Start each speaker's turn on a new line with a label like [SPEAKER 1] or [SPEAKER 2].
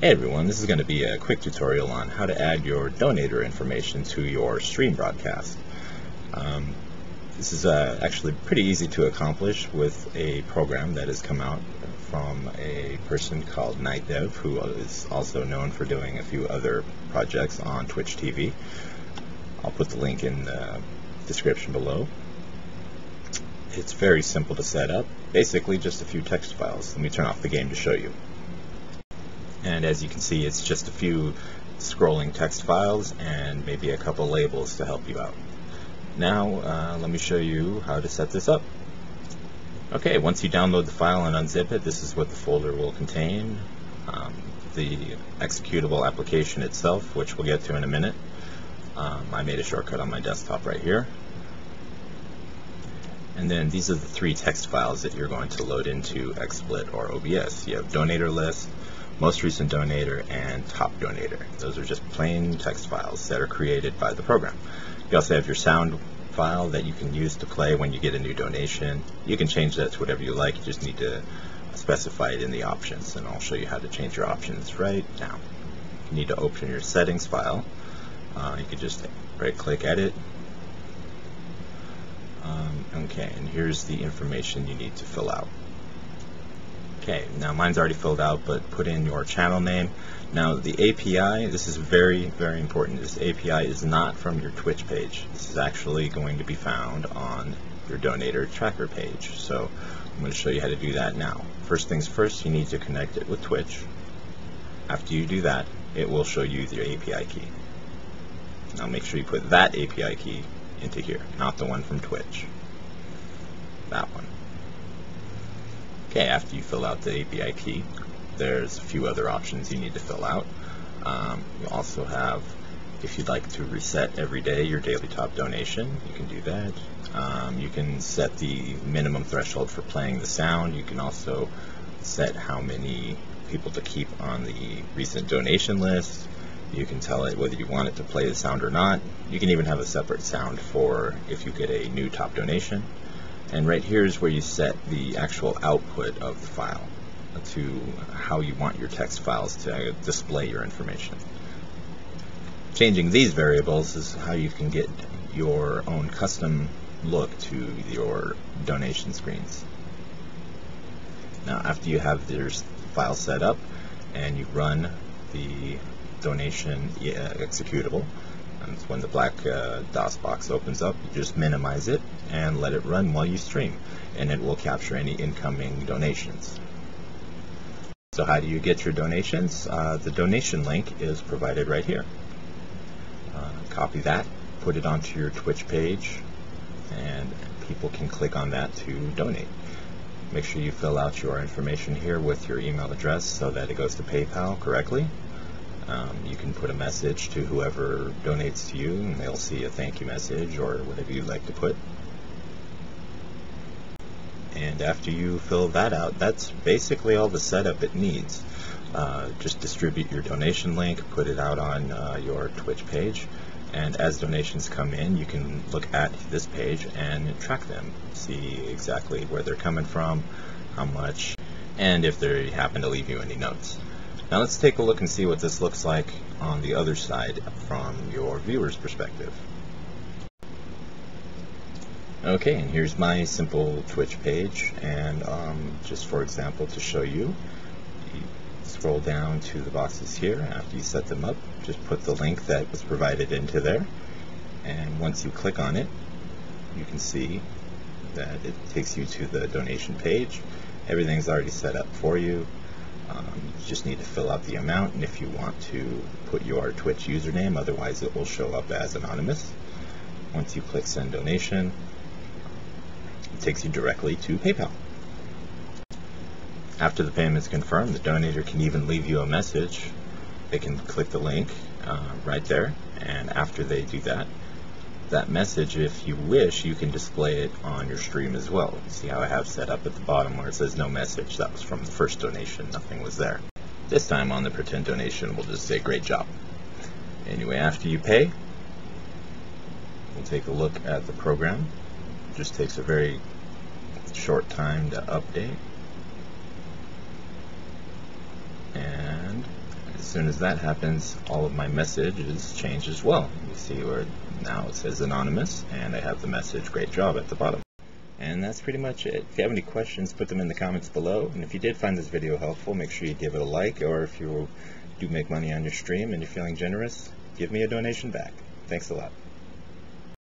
[SPEAKER 1] Hey everyone, this is going to be a quick tutorial on how to add your donator information to your stream broadcast. Um, this is uh, actually pretty easy to accomplish with a program that has come out from a person called NightDev, who is also known for doing a few other projects on Twitch TV. I'll put the link in the description below. It's very simple to set up, basically just a few text files. Let me turn off the game to show you and as you can see it's just a few scrolling text files and maybe a couple labels to help you out. Now uh, let me show you how to set this up. Okay, once you download the file and unzip it, this is what the folder will contain. Um, the executable application itself, which we'll get to in a minute. Um, I made a shortcut on my desktop right here. And then these are the three text files that you're going to load into XSplit or OBS. You have donator list, most recent donator, and top donator. Those are just plain text files that are created by the program. You also have your sound file that you can use to play when you get a new donation. You can change that to whatever you like. You just need to specify it in the options, and I'll show you how to change your options right now. You need to open your settings file. Uh, you can just right-click Edit. Um, okay, and here's the information you need to fill out. Okay, now mine's already filled out, but put in your channel name. Now the API, this is very, very important. This API is not from your Twitch page. This is actually going to be found on your donator tracker page. So I'm going to show you how to do that now. First things first, you need to connect it with Twitch. After you do that, it will show you the API key. Now make sure you put that API key into here, not the one from Twitch. That one. Okay, after you fill out the API key, there's a few other options you need to fill out. Um, you also have, if you'd like to reset every day your daily top donation, you can do that. Um, you can set the minimum threshold for playing the sound. You can also set how many people to keep on the recent donation list. You can tell it whether you want it to play the sound or not. You can even have a separate sound for if you get a new top donation. And right here is where you set the actual output of the file to how you want your text files to uh, display your information. Changing these variables is how you can get your own custom look to your donation screens. Now after you have your file set up and you run the donation executable, when the black uh, DOS box opens up, you just minimize it and let it run while you stream, and it will capture any incoming donations. So how do you get your donations? Uh, the donation link is provided right here. Uh, copy that, put it onto your Twitch page, and people can click on that to donate. Make sure you fill out your information here with your email address so that it goes to PayPal correctly. Um, you can put a message to whoever donates to you, and they'll see a thank you message or whatever you'd like to put. And after you fill that out, that's basically all the setup it needs. Uh, just distribute your donation link, put it out on uh, your Twitch page, and as donations come in, you can look at this page and track them, see exactly where they're coming from, how much, and if they happen to leave you any notes. Now let's take a look and see what this looks like on the other side from your viewer's perspective. Okay, and here's my simple Twitch page, and um, just for example to show you, you scroll down to the boxes here after you set them up, just put the link that was provided into there, and once you click on it, you can see that it takes you to the donation page. Everything's already set up for you. Um, you just need to fill out the amount and if you want to put your Twitch username, otherwise it will show up as anonymous. Once you click send donation, it takes you directly to PayPal. After the payment is confirmed, the donator can even leave you a message. They can click the link uh, right there, and after they do that, that message, if you wish, you can display it on your stream as well. See how I have set up at the bottom where it says no message. That was from the first donation. Nothing was there. This time on the pretend donation, we'll just say great job. Anyway, after you pay, we'll take a look at the program. It just takes a very short time to update. And as soon as that happens, all of my messages change as well. You see where now it says anonymous, and I have the message great job at the bottom. And that's pretty much it. If you have any questions, put them in the comments below. And if you did find this video helpful, make sure you give it a like, or if you do make money on your stream and you're feeling generous, give me a donation back. Thanks a lot.